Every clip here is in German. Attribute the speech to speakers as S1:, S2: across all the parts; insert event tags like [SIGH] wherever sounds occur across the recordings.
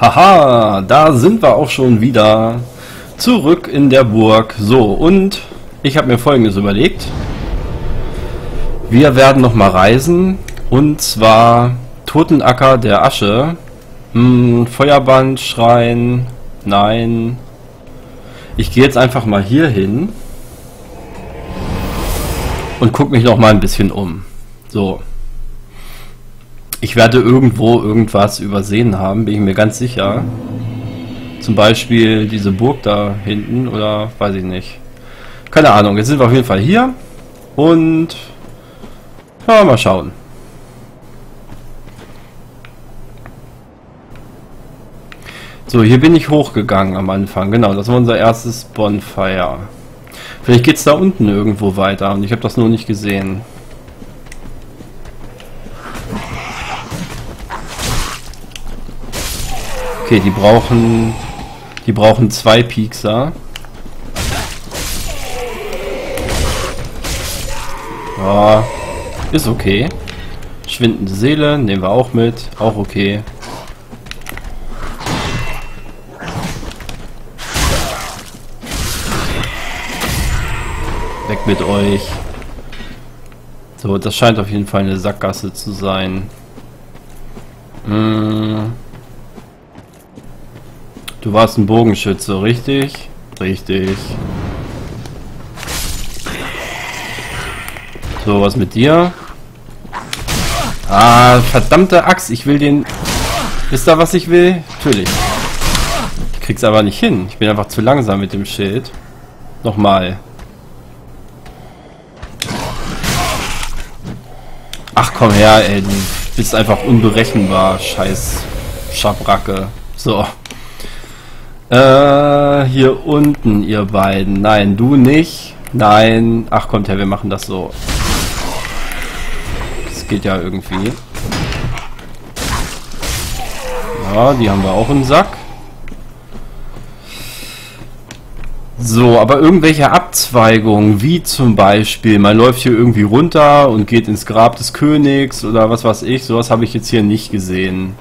S1: Haha, da sind wir auch schon wieder zurück in der Burg. So, und ich habe mir folgendes überlegt. Wir werden noch mal reisen und zwar Totenacker der Asche. Hm, Feuerband, Schrein, nein. Ich gehe jetzt einfach mal hier hin und gucke mich noch mal ein bisschen um. So. Ich werde irgendwo irgendwas übersehen haben, bin ich mir ganz sicher. Zum Beispiel diese Burg da hinten oder weiß ich nicht. Keine Ahnung, jetzt sind wir auf jeden Fall hier. Und ja, mal schauen. So, hier bin ich hochgegangen am Anfang. Genau, das war unser erstes Bonfire. Vielleicht geht es da unten irgendwo weiter und ich habe das nur nicht gesehen. Okay, die brauchen... Die brauchen zwei Piekser. Ja, ist okay. Schwindende Seele nehmen wir auch mit. Auch okay. Weg mit euch. So, das scheint auf jeden Fall eine Sackgasse zu sein. Mmh. Du warst ein Bogenschütze, richtig? Richtig. So, was mit dir? Ah, verdammte Axt, ich will den... Wisst ihr, was ich will? Natürlich. Ich krieg's aber nicht hin. Ich bin einfach zu langsam mit dem Schild. Nochmal. Ach komm her, ey, du bist einfach unberechenbar, scheiß Schabracke. So. Äh, hier unten, ihr beiden. Nein, du nicht. Nein. Ach, kommt her, wir machen das so. Das geht ja irgendwie. Ja, die haben wir auch im Sack. So, aber irgendwelche Abzweigungen, wie zum Beispiel, man läuft hier irgendwie runter und geht ins Grab des Königs oder was weiß ich, sowas habe ich jetzt hier nicht gesehen.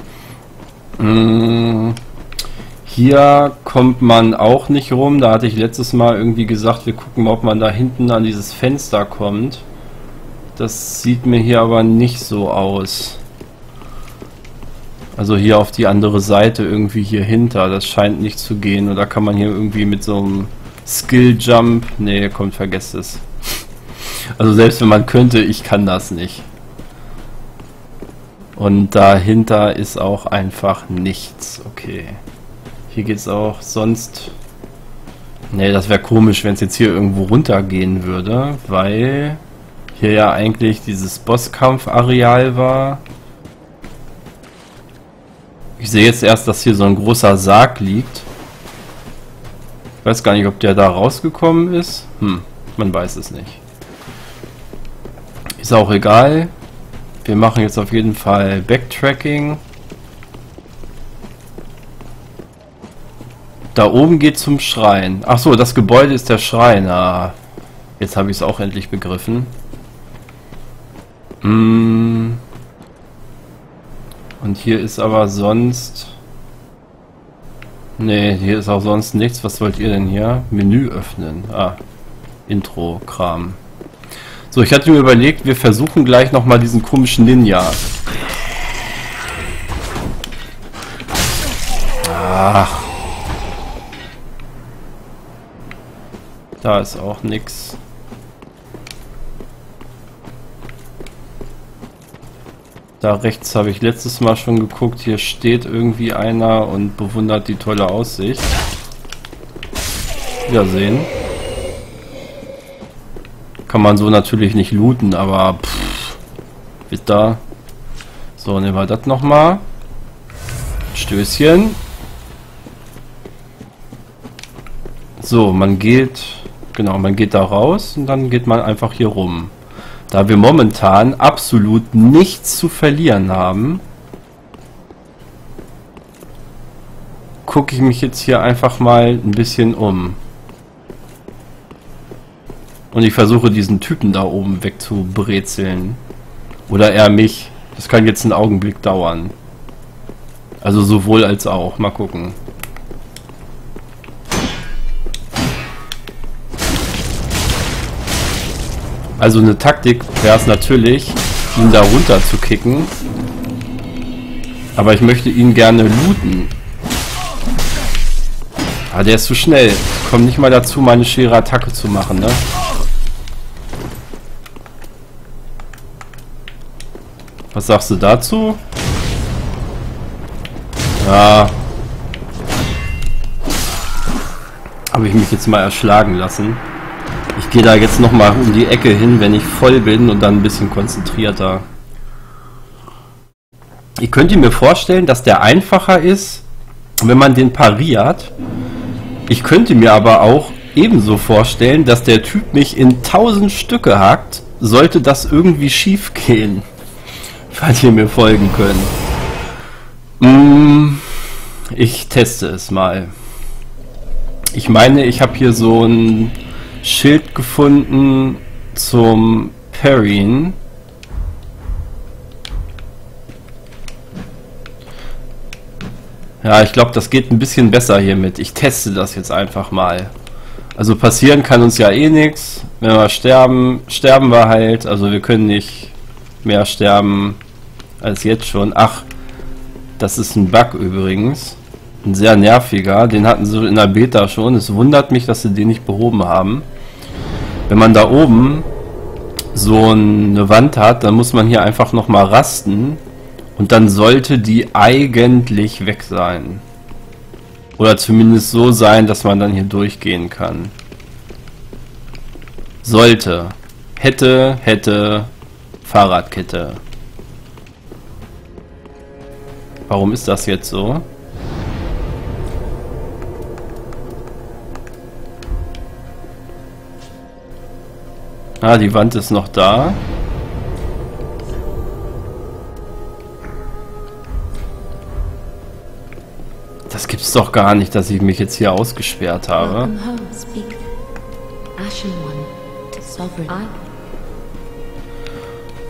S1: Mmh. Hier kommt man auch nicht rum. Da hatte ich letztes Mal irgendwie gesagt, wir gucken mal, ob man da hinten an dieses Fenster kommt. Das sieht mir hier aber nicht so aus. Also hier auf die andere Seite irgendwie hier hinter. Das scheint nicht zu gehen. Oder kann man hier irgendwie mit so einem Skill Jump... Nee, kommt, vergesst es. Also selbst wenn man könnte, ich kann das nicht. Und dahinter ist auch einfach nichts. Okay. Hier geht es auch sonst... Ne, das wäre komisch, wenn es jetzt hier irgendwo runtergehen würde, weil hier ja eigentlich dieses Bosskampf-Areal war. Ich sehe jetzt erst, dass hier so ein großer Sarg liegt. Ich weiß gar nicht, ob der da rausgekommen ist. Hm, man weiß es nicht. Ist auch egal. Wir machen jetzt auf jeden Fall Backtracking. Da oben geht zum Schrein. Ach so, das Gebäude ist der Schrein. Ah, jetzt habe ich es auch endlich begriffen. Mm. Und hier ist aber sonst... Ne, hier ist auch sonst nichts. Was wollt ihr denn hier? Menü öffnen. Ah, Intro-Kram. So, ich hatte mir überlegt, wir versuchen gleich nochmal diesen komischen Ninja. Ach. Da ist auch nix. Da rechts habe ich letztes Mal schon geguckt. Hier steht irgendwie einer und bewundert die tolle Aussicht. Wiedersehen. Kann man so natürlich nicht looten, aber pff, bitte. So, nehmen wir das nochmal. Stößchen. So, man geht Genau, man geht da raus und dann geht man einfach hier rum. Da wir momentan absolut nichts zu verlieren haben, gucke ich mich jetzt hier einfach mal ein bisschen um. Und ich versuche diesen Typen da oben wegzubrezeln. Oder er mich. Das kann jetzt einen Augenblick dauern. Also sowohl als auch. Mal gucken. Also eine Taktik wäre es natürlich, ihn da runter zu kicken. Aber ich möchte ihn gerne looten. Ah, der ist zu schnell. Ich komme nicht mal dazu, meine schwere Attacke zu machen, ne? Was sagst du dazu? Ja. Habe ich mich jetzt mal erschlagen lassen. Ich gehe da jetzt nochmal um die Ecke hin, wenn ich voll bin und dann ein bisschen konzentrierter. Ich könnte mir vorstellen, dass der einfacher ist, wenn man den pariert. Ich könnte mir aber auch ebenso vorstellen, dass der Typ mich in tausend Stücke hackt, sollte das irgendwie schief gehen. [LAUGHS] Falls ihr mir folgen könnt. Mm, ich teste es mal. Ich meine, ich habe hier so ein Schild gefunden zum Parryen. Ja, ich glaube, das geht ein bisschen besser hiermit. Ich teste das jetzt einfach mal. Also passieren kann uns ja eh nichts. Wenn wir sterben, sterben wir halt. Also wir können nicht mehr sterben als jetzt schon. Ach, das ist ein Bug übrigens. Ein sehr nerviger. Den hatten sie in der Beta schon. Es wundert mich, dass sie den nicht behoben haben. Wenn man da oben so eine Wand hat, dann muss man hier einfach nochmal rasten. Und dann sollte die eigentlich weg sein. Oder zumindest so sein, dass man dann hier durchgehen kann. Sollte. Hätte, hätte, Fahrradkette. Warum ist das jetzt so? Ah, die Wand ist noch da. Das gibt's doch gar nicht, dass ich mich jetzt hier ausgesperrt habe.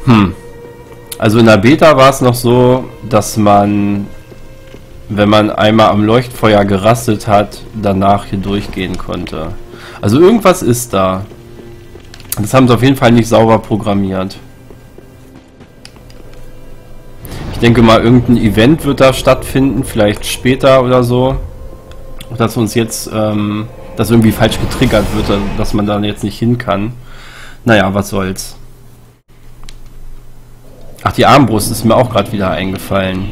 S1: Hm. Also in der Beta war es noch so, dass man, wenn man einmal am Leuchtfeuer gerastet hat, danach hier durchgehen konnte. Also irgendwas ist da. Das haben sie auf jeden Fall nicht sauber programmiert. Ich denke mal, irgendein Event wird da stattfinden, vielleicht später oder so. Dass uns jetzt, ähm, das irgendwie falsch getriggert wird, dass man da jetzt nicht hin kann. Naja, was soll's. Ach, die Armbrust ist mir auch gerade wieder eingefallen.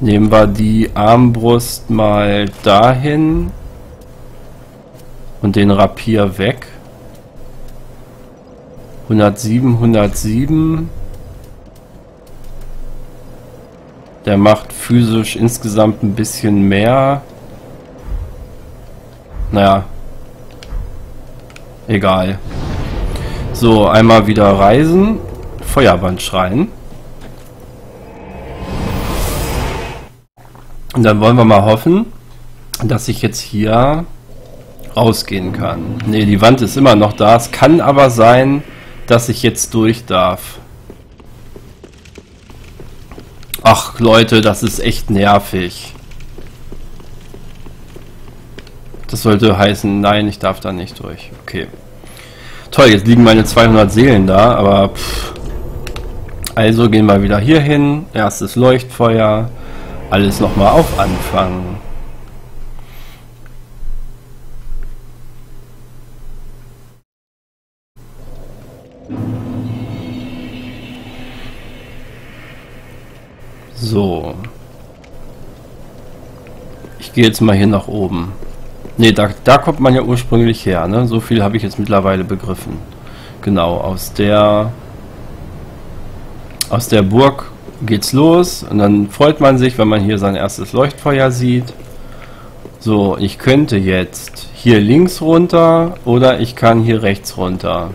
S1: Nehmen wir die Armbrust mal dahin und den Rapier weg. 107, 107. Der macht physisch insgesamt ein bisschen mehr. Naja. Egal. So, einmal wieder reisen. Feuerband schreien. Und dann wollen wir mal hoffen, dass ich jetzt hier rausgehen kann. Ne, die Wand ist immer noch da. Es kann aber sein, dass ich jetzt durch darf. Ach Leute, das ist echt nervig. Das sollte heißen, nein, ich darf da nicht durch. Okay. Toll, jetzt liegen meine 200 Seelen da, aber pff. Also gehen wir wieder hier hin. Erstes Leuchtfeuer. Alles nochmal auf Anfang. So. Ich gehe jetzt mal hier nach oben. Ne, da, da kommt man ja ursprünglich her, ne? So viel habe ich jetzt mittlerweile begriffen. Genau, aus der aus der Burg geht's los und dann freut man sich, wenn man hier sein erstes Leuchtfeuer sieht. So, ich könnte jetzt hier links runter oder ich kann hier rechts runter.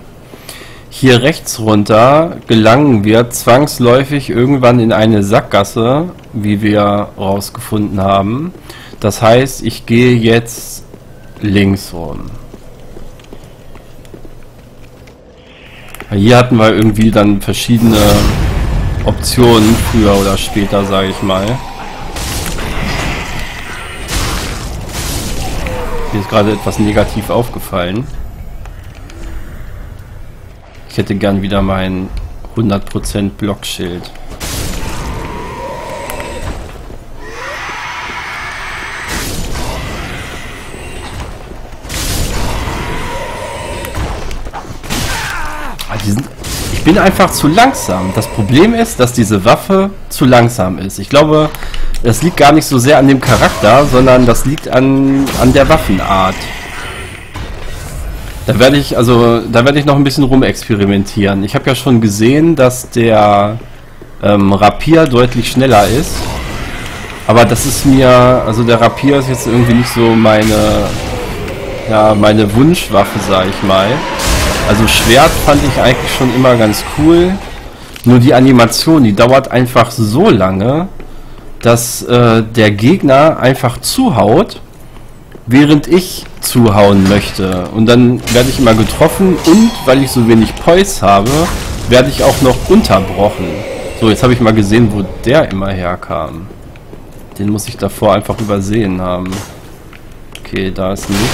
S1: Hier rechts runter gelangen wir zwangsläufig irgendwann in eine Sackgasse, wie wir rausgefunden haben. Das heißt, ich gehe jetzt links rum. Hier hatten wir irgendwie dann verschiedene Option früher oder später, sage ich mal. Mir ist gerade etwas negativ aufgefallen. Hätte gern wieder mein 100% Blockschild. Ah, ich bin einfach zu langsam. Das Problem ist, dass diese Waffe zu langsam ist. Ich glaube, das liegt gar nicht so sehr an dem Charakter, sondern das liegt an, an der Waffenart. Da werde ich, also, da werde ich noch ein bisschen rumexperimentieren. Ich habe ja schon gesehen, dass der ähm, Rapier deutlich schneller ist. Aber das ist mir, also der Rapier ist jetzt irgendwie nicht so meine, ja, meine Wunschwaffe, sag ich mal. Also Schwert fand ich eigentlich schon immer ganz cool. Nur die Animation, die dauert einfach so lange, dass äh, der Gegner einfach zuhaut, während ich zuhauen möchte. Und dann werde ich immer getroffen und weil ich so wenig Poise habe, werde ich auch noch unterbrochen. So, jetzt habe ich mal gesehen, wo der immer herkam. Den muss ich davor einfach übersehen haben. Okay, da ist nichts.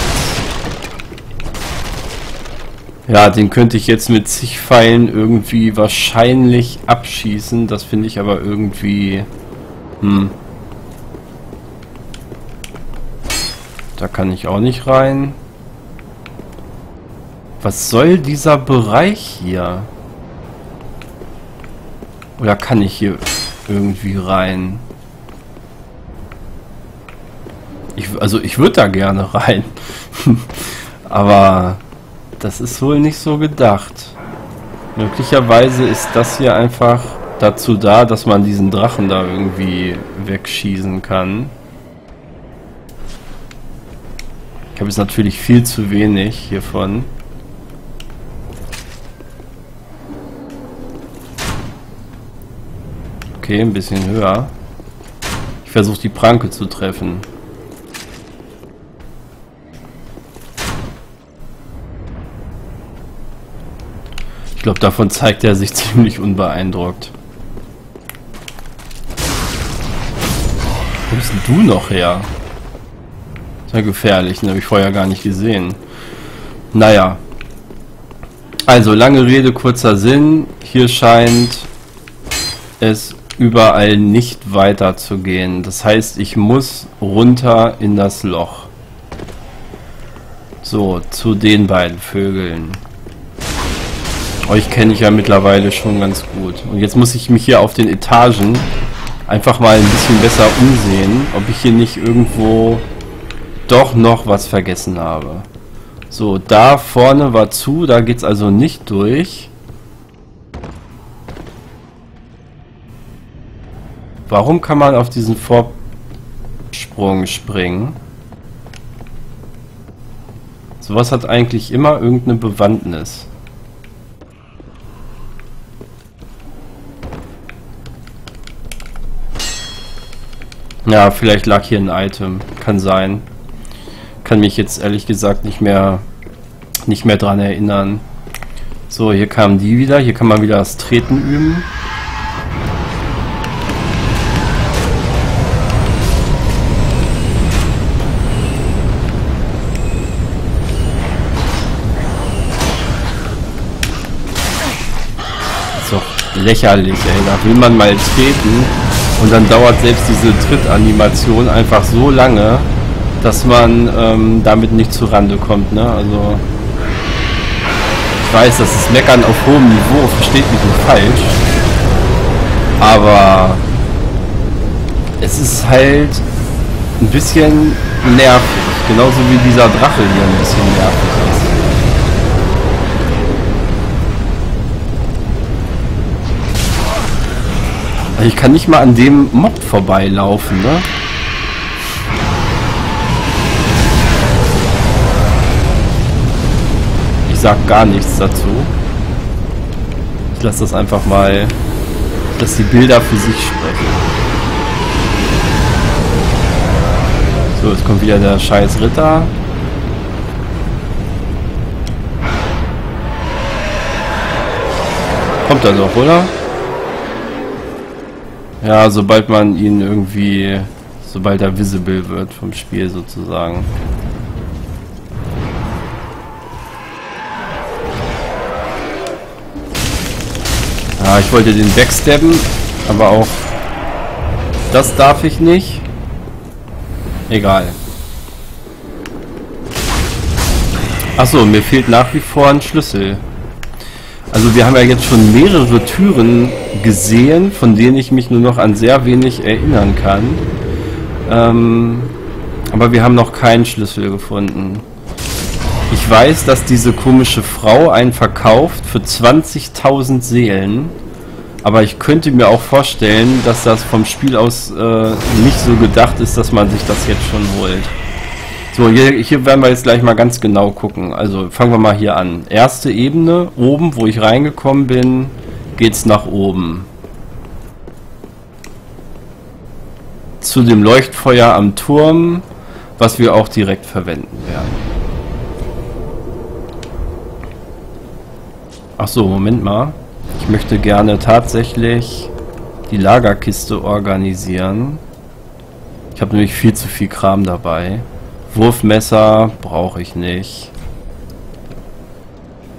S1: Ja, den könnte ich jetzt mit zig Pfeilen irgendwie wahrscheinlich abschießen. Das finde ich aber irgendwie hm. Da kann ich auch nicht rein. Was soll dieser Bereich hier? Oder kann ich hier irgendwie rein? Ich, also ich würde da gerne [LAUGHS] rein. Aber das ist wohl nicht so gedacht. Möglicherweise ist das hier einfach dazu da, dass man diesen Drachen da irgendwie wegschießen kann. Ich habe jetzt natürlich viel zu wenig hiervon. Okay, ein bisschen höher. Ich versuche die Pranke zu treffen. Ich glaube, davon zeigt er sich [LAUGHS] ziemlich unbeeindruckt. Wo bist denn du noch her? Sehr gefährlich, den habe ich vorher gar nicht gesehen. Naja. Also, lange Rede, kurzer Sinn. Hier scheint es überall nicht weiter zu gehen. Das heißt, ich muss runter in das Loch. So, zu den beiden Vögeln. Euch kenne ich ja mittlerweile schon ganz gut. Und jetzt muss ich mich hier auf den Etagen einfach mal ein bisschen besser umsehen, ob ich hier nicht irgendwo doch noch was vergessen habe. So, da vorne war zu, da geht es also nicht durch. Warum kann man auf diesen Vorsprung springen? Sowas hat eigentlich immer irgendeine Bewandtnis. Ja, vielleicht lag hier ein Item. Kann sein. Kann mich jetzt ehrlich gesagt nicht mehr nicht mehr dran erinnern. So, hier kamen die wieder. Hier kann man wieder das Treten üben. lächerlich, ey. Da will man mal treten und dann dauert selbst diese Trittanimation einfach so lange, dass man ähm, damit nicht zu Rande kommt. Ne? Also ich weiß, das ist Meckern auf hohem Niveau, versteht mich nicht falsch. Aber es ist halt ein bisschen nervig. Genauso wie dieser Drache hier ein bisschen nervig ist. Ich kann nicht mal an dem Mob vorbeilaufen, ne? Ich sag gar nichts dazu. Ich lasse das einfach mal, dass die Bilder für sich sprechen. So, jetzt kommt wieder der scheiß Ritter. Kommt er doch, oder? Ja, sobald man ihn irgendwie, sobald er visible wird vom Spiel sozusagen. Ich wollte den backstabben, aber auch das darf ich nicht. Egal. Achso, mir fehlt nach wie vor ein Schlüssel. Also wir haben ja jetzt schon mehrere Türen gesehen, von denen ich mich nur noch an sehr wenig erinnern kann. Ähm, aber wir haben noch keinen Schlüssel gefunden. Ich weiß, dass diese komische Frau einen verkauft für 20.000 Seelen. Aber ich könnte mir auch vorstellen, dass das vom Spiel aus äh, nicht so gedacht ist, dass man sich das jetzt schon holt. So, hier, hier werden wir jetzt gleich mal ganz genau gucken. Also fangen wir mal hier an. Erste Ebene, oben, wo ich reingekommen bin, geht's nach oben. Zu dem Leuchtfeuer am Turm, was wir auch direkt verwenden werden. Ach so, Moment mal. Ich möchte gerne tatsächlich die Lagerkiste organisieren. Ich habe nämlich viel zu viel Kram dabei. Wurfmesser brauche ich nicht.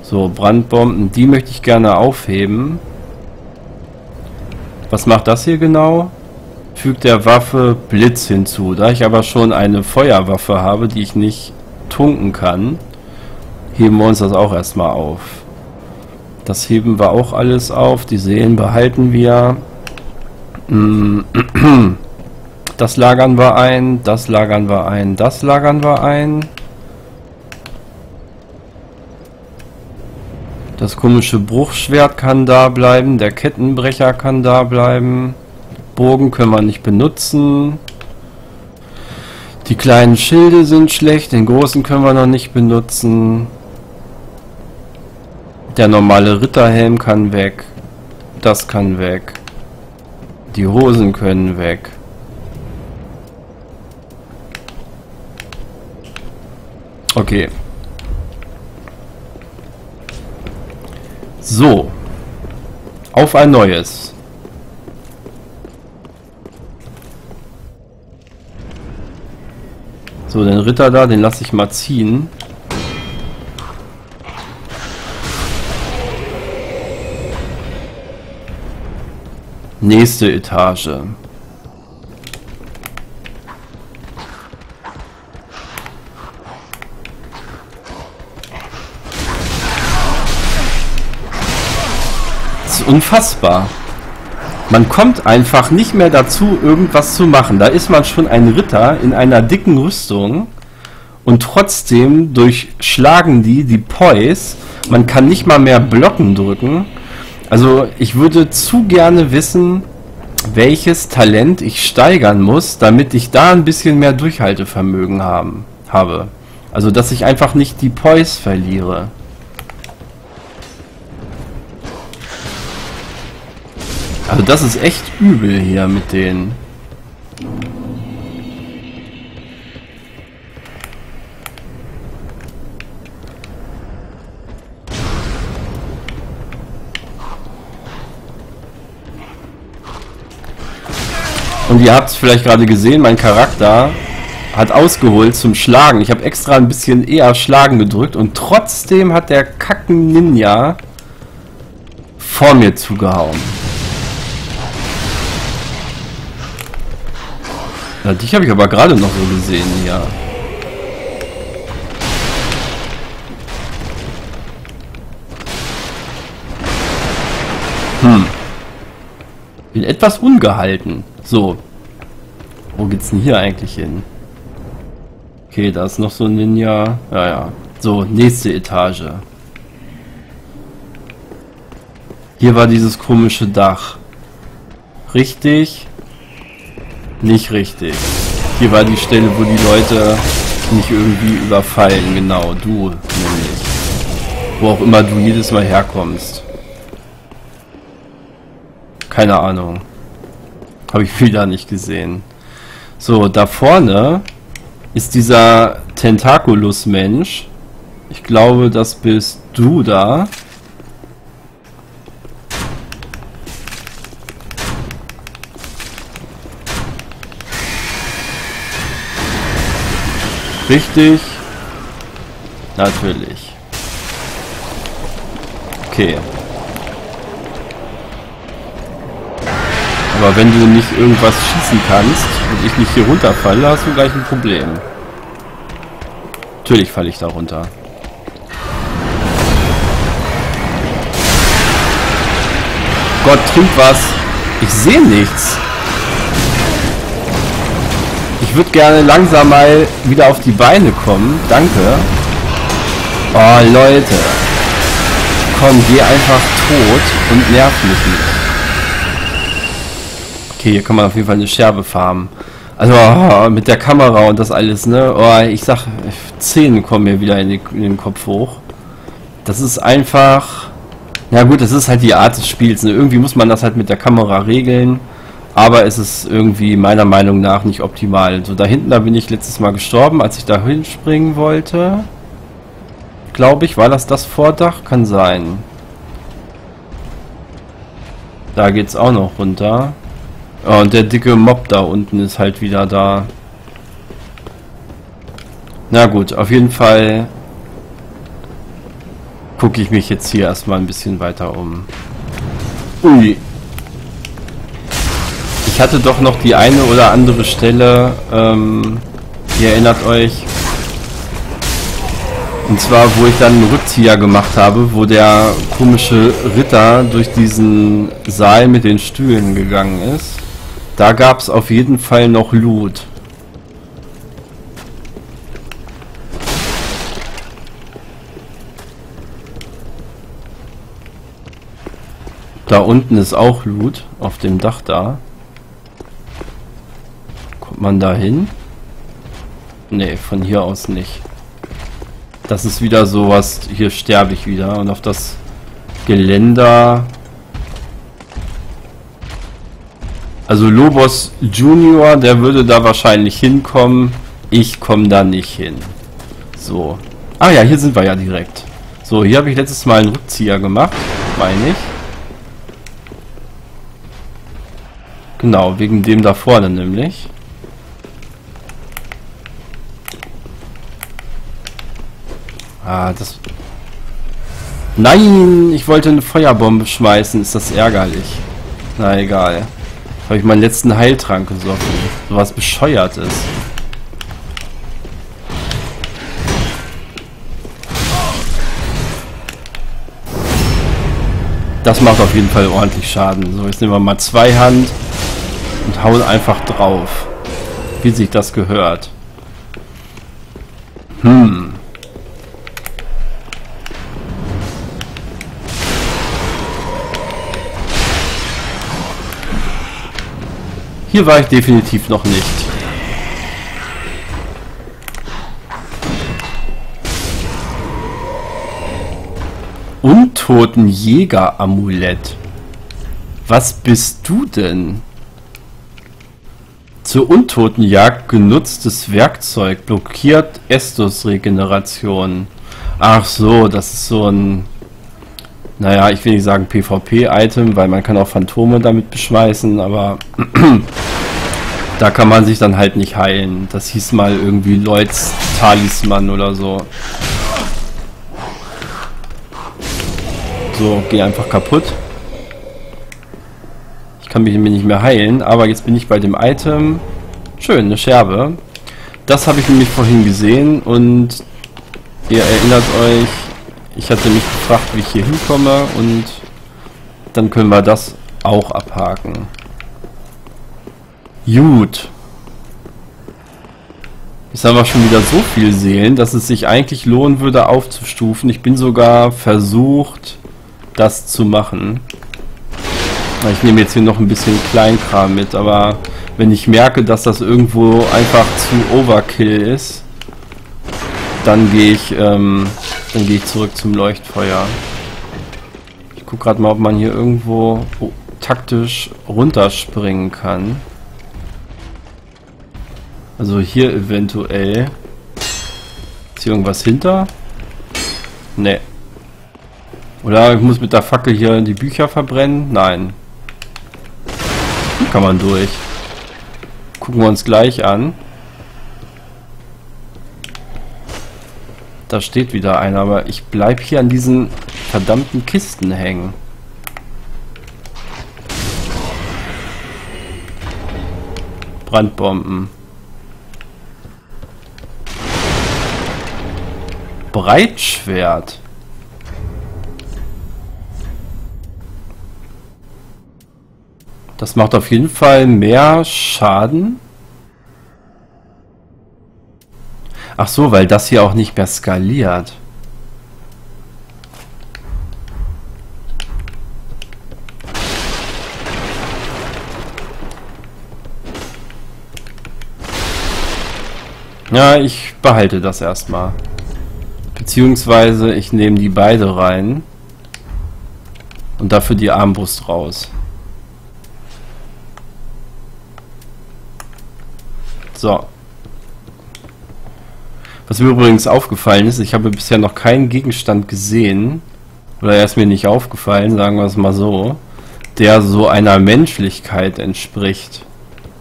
S1: So, Brandbomben, die möchte ich gerne aufheben. Was macht das hier genau? Fügt der Waffe Blitz hinzu. Da ich aber schon eine Feuerwaffe habe, die ich nicht tunken kann, heben wir uns das auch erstmal auf. Das heben wir auch alles auf. Die Seelen behalten wir. Mm. [CLEARS THROAT] Das lagern wir ein, das lagern wir ein, das lagern wir ein. Das komische Bruchschwert kann da bleiben, der Kettenbrecher kann da bleiben. Bogen können wir nicht benutzen. Die kleinen Schilde sind schlecht, den großen können wir noch nicht benutzen. Der normale Ritterhelm kann weg. Das kann weg. Die Hosen können weg. Okay. So. Auf ein neues. So, den Ritter da, den lasse ich mal ziehen. Nächste Etage. unfassbar. Man kommt einfach nicht mehr dazu, irgendwas zu machen. Da ist man schon ein Ritter in einer dicken Rüstung und trotzdem durchschlagen die die Poise. Man kann nicht mal mehr Blocken drücken. Also ich würde zu gerne wissen, welches Talent ich steigern muss, damit ich da ein bisschen mehr Durchhaltevermögen haben, habe. Also dass ich einfach nicht die Poise verliere. Also das ist echt übel hier mit denen. Ihr habt es vielleicht gerade gesehen, mein Charakter hat ausgeholt zum Schlagen. Ich habe extra ein bisschen eher Schlagen gedrückt und trotzdem hat der Kacken Ninja vor mir zugehauen. Ja, dich habe ich aber gerade noch so gesehen, ja. Hm. Bin etwas ungehalten. So. Wo geht's denn hier eigentlich hin? Okay, da ist noch so ein Ninja. Ja, ja. So, nächste Etage. Hier war dieses komische Dach. Richtig. Nicht richtig. Hier war die Stelle, wo die Leute nicht irgendwie überfallen. Genau, du nämlich. Wo auch immer du jedes Mal herkommst. Keine Ahnung. Habe ich wieder nicht gesehen. So, da vorne ist dieser Tentaculus-Mensch. Ich glaube, das bist du da. Richtig. Natürlich. Okay. Aber wenn du nicht irgendwas schießen kannst und ich nicht hier runterfalle, hast du gleich ein Problem. Natürlich falle ich da runter. Gott, trink was. Ich sehe nichts. Ich würde gerne langsam mal wieder auf die Beine kommen. Danke. Oh, Leute. Komm, geh einfach tot und nerv mich nicht. Okay, hier kann man auf jeden Fall eine Scherbe farmen. Also oh, mit der Kamera und das alles, ne? Oh, ich sag, Zähne kommen mir wieder in, die, in, den Kopf hoch. Das ist einfach... Ja gut, das ist halt die Art des Spiels. Ne? Irgendwie muss man das halt mit der Kamera regeln. Aber es ist irgendwie meiner Meinung nach nicht optimal. So, da hinten, da bin ich letztes Mal gestorben, als ich da hinspringen wollte. Glaube ich, war das das Vordach? Kann sein. Da geht's auch noch runter. Oh, und der dicke Mob da unten ist halt wieder da. Na gut, auf jeden Fall gucke ich mich jetzt hier erstmal ein bisschen weiter um. Ui, ich hatte doch noch die eine oder andere Stelle, ähm, ihr erinnert euch, und zwar, wo ich dann einen Rückzieher gemacht habe, wo der komische Ritter durch diesen Saal mit den Stühlen gegangen ist. Da gab es auf jeden Fall noch Loot. Da unten ist auch Loot, auf dem Dach da. Kommt man da hin? Ne, von hier aus nicht. Das ist wieder sowas, hier sterbe ich wieder. Und auf das Geländer... Also Lobos Junior, der würde da wahrscheinlich hinkommen. Ich komme da nicht hin. So. Ah ja, hier sind wir ja direkt. So, hier habe ich letztes Mal einen Rückzieher gemacht, meine ich. Genau, wegen dem da vorne nämlich. Ah, das... Nein, ich wollte eine Feuerbombe schmeißen. Ist das ärgerlich. Na, egal. Habe ich meinen letzten Heiltrank gesoffen. So was bescheuert ist. Das macht auf jeden Fall ordentlich Schaden. So, jetzt nehmen wir mal zwei Hand und hauen einfach drauf. Wie sich das gehört. Hm. Hier war ich definitiv noch nicht. Untoten Jäger-Amulett. Was bist du denn? Zur Untotenjagd genutztes Werkzeug blockiert Estus-Regeneration. Ach so, das ist so ein naja, ich will nicht sagen PvP-Item, weil man kann auch Phantome damit beschmeißen, aber [CLEARS THROAT] da kann man sich dann halt nicht heilen. Das hieß mal irgendwie Lloyds Talisman oder so. So, geh einfach kaputt. Ich kann mich nicht mehr heilen, aber jetzt bin ich bei dem Item. Schön, eine Scherbe. Das habe ich nämlich vorhin gesehen und ihr erinnert euch, ich hatte mich gefragt, wie ich hier hinkomme und dann können wir das auch abhaken. Gut. Jetzt haben wir schon wieder so viel Seelen, dass es sich eigentlich lohnen würde aufzustufen. Ich bin sogar versucht, das zu machen. Ich nehme jetzt hier noch ein bisschen Kleinkram mit, aber wenn ich merke, dass das irgendwo einfach zu Overkill ist, dann gehe ich, ähm, dann gehe ich zurück zum Leuchtfeuer. Ich gucke gerade mal, ob man hier irgendwo oh, taktisch runterspringen kann. Also hier eventuell. Ist hier irgendwas hinter? Ne. Oder ich muss mit der Fackel hier die Bücher verbrennen? Nein. Hier kann man durch. Gucken wir uns gleich an. Da steht wieder einer, aber ich bleib hier an diesen verdammten Kisten hängen. Brandbomben. Breitschwert. Das macht auf jeden Fall mehr Schaden. Ach so, weil das hier auch nicht mehr skaliert. Ja, ich behalte das erstmal. Beziehungsweise ich nehme die beide rein. Und dafür die Armbrust raus. So. Was mir übrigens aufgefallen ist, ich habe bisher noch keinen Gegenstand gesehen, oder er ist mir nicht aufgefallen, sagen wir es mal so, der so einer Menschlichkeit entspricht.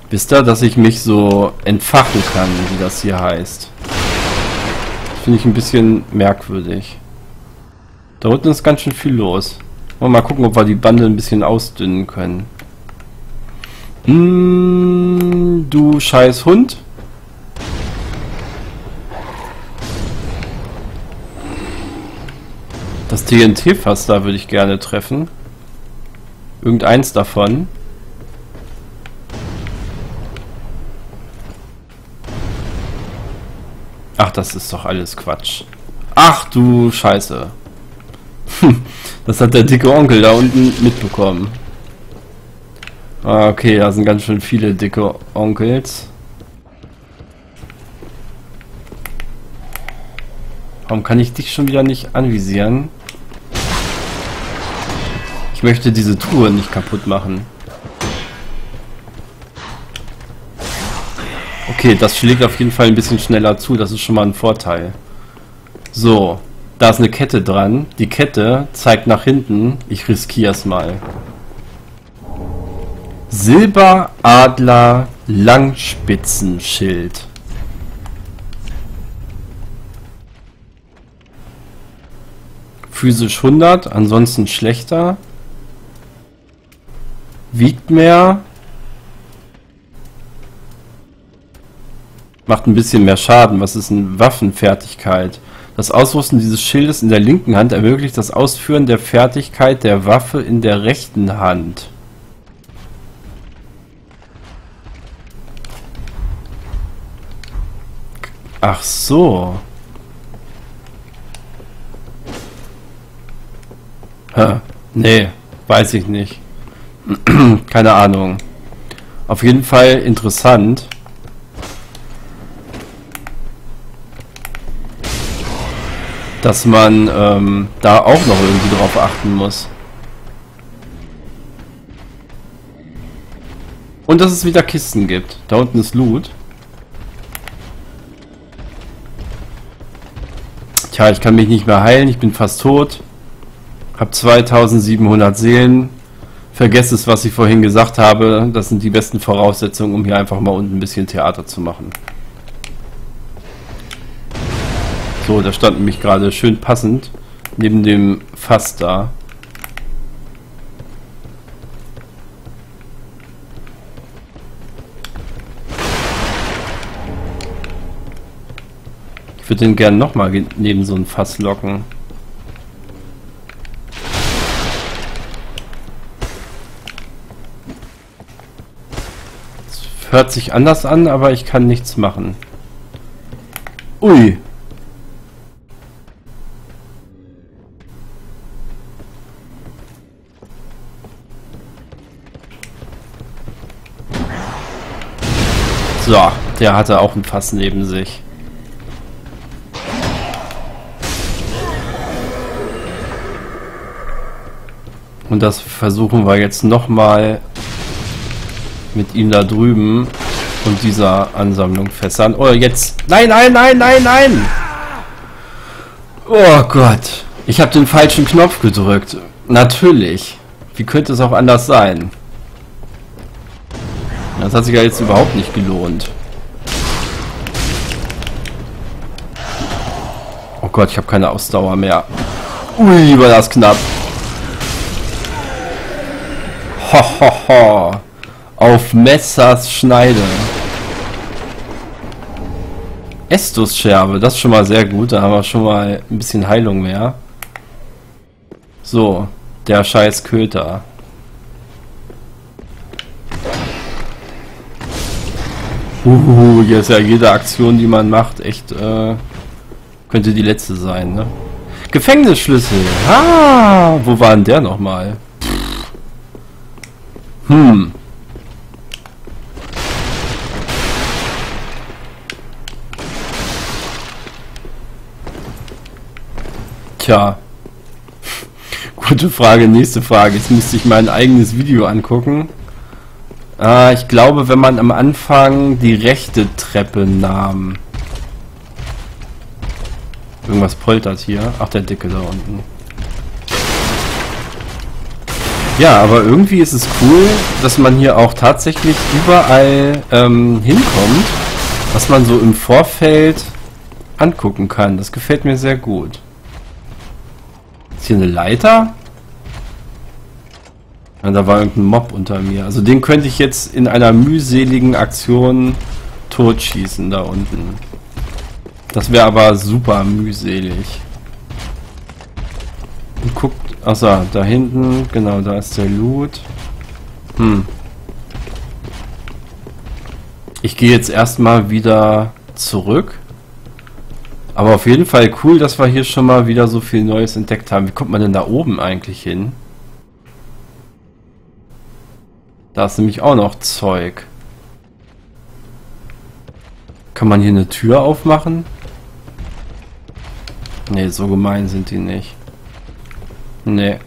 S1: Wisst ihr, dass ich mich so entfachen kann, wie das hier heißt? Finde ich ein bisschen merkwürdig. Da unten ist ganz schön viel los. Mal gucken, ob wir die Bande ein bisschen ausdünnen können. Hm, du scheiß Hund. Das TNT-Fass da würde ich gerne treffen. Irgendeins davon. Ach, das ist doch alles Quatsch. Ach du Scheiße. [LAUGHS] das hat der dicke Onkel da unten mitbekommen. Ah, okay, da sind ganz schön viele dicke Onkels. Warum kann ich dich schon wieder nicht anvisieren? Ich möchte diese Truhe nicht kaputt machen. Okay, das schlägt auf jeden Fall ein bisschen schneller zu. Das ist schon mal ein Vorteil. So, da ist eine Kette dran. Die Kette zeigt nach hinten. Ich riskiere es mal. Silberadler Langspitzenschild. Physisch 100, ansonsten schlechter. Wiegt mehr. Macht ein bisschen mehr Schaden. Was ist eine Waffenfertigkeit? Das Ausrüsten dieses Schildes in der linken Hand ermöglicht das Ausführen der Fertigkeit der Waffe in der rechten Hand. Ach so. Hä? Nee, weiß ich nicht. [CLEARS THROAT] Keine Ahnung. Auf jeden Fall interessant. Dass man ähm, da auch noch irgendwie drauf achten muss. Und dass es wieder Kisten gibt. Da unten ist Loot. Tja, ich kann mich nicht mehr heilen, ich bin fast tot. Hab 2700 Seelen. Vergesst es, was ich vorhin gesagt habe. Das sind die besten Voraussetzungen, um hier einfach mal unten ein bisschen Theater zu machen. So, da stand nämlich gerade schön passend neben dem Fass da. Ich würde den gerne nochmal neben so ein Fass locken. Hört sich anders an, aber ich kann nichts machen. Ui. So, der hatte auch ein Fass neben sich. Und das versuchen wir jetzt nochmal mit ihm da drüben und dieser Ansammlung fässern. Oh, jetzt. Nein, nein, nein, nein, nein! Oh Gott. Ich habe den falschen Knopf gedrückt. Natürlich. Wie könnte es auch anders sein? Das hat sich ja jetzt überhaupt nicht gelohnt. Oh Gott, ich habe keine Ausdauer mehr. Ui, war das knapp. Ho, ho, ho. Auf Messers Schneide. Estus-Scherbe, das ist schon mal sehr gut. Da haben wir schon mal ein bisschen Heilung mehr. So, der scheiß Köter. Uh, hier ist ja jede Aktion, die man macht, echt, äh, könnte die letzte sein, ne? Gefängnisschlüssel. Ah, wo war denn der nochmal? Hm. Tja. Gute Frage, nächste Frage. Jetzt müsste ich mein eigenes Video angucken. Ah, ich glaube, wenn man am Anfang die rechte Treppe nahm. Irgendwas poltert hier. Ach, der Dicke da unten. Ja, aber irgendwie ist es cool, dass man hier auch tatsächlich überall ähm, hinkommt, was man so im Vorfeld angucken kann. Das gefällt mir sehr gut. Ist hier eine Leiter? Ja, da war irgendein Mob unter mir. Also den könnte ich jetzt in einer mühseligen Aktion totschießen da unten. Das wäre aber super mühselig. Und guckt, achso, da hinten, genau, da ist der Loot. Hm. Ich gehe jetzt erstmal wieder zurück. Aber auf jeden Fall cool, dass wir hier schon mal wieder so viel Neues entdeckt haben. Wie kommt man denn da oben eigentlich hin? Da ist nämlich auch noch Zeug. Kann man hier eine Tür aufmachen? Ne, so gemein sind die nicht. Ne.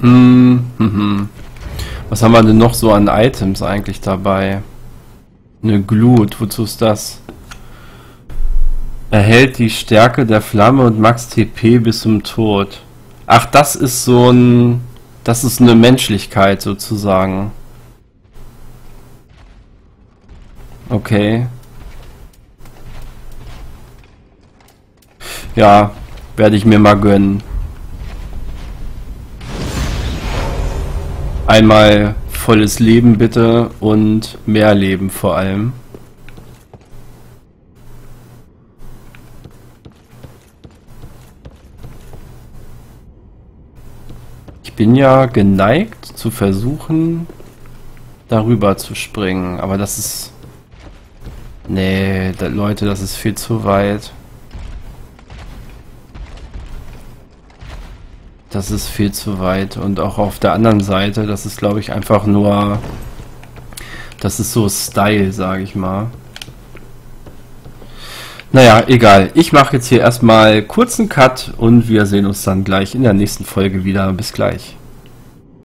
S1: Hm, hm, hm. Was haben wir denn noch so an Items eigentlich dabei? Eine Glut, wozu ist das? Erhält die Stärke der Flamme und Max TP bis zum Tod. Ach, das ist so ein... Das ist eine Menschlichkeit sozusagen. Okay. Ja, werde ich mir mal gönnen. Einmal volles Leben bitte und mehr Leben vor allem. Ich bin ja geneigt zu versuchen, darüber zu springen, aber das ist... Nee, da, Leute, das ist viel zu weit. Das ist viel zu weit. Und auch auf der anderen Seite, das ist, glaube ich, einfach nur... Das ist so Style, sage ich mal. Naja, egal. Ich mache jetzt hier erstmal kurzen Cut und wir sehen uns dann gleich in der nächsten Folge wieder. Bis gleich.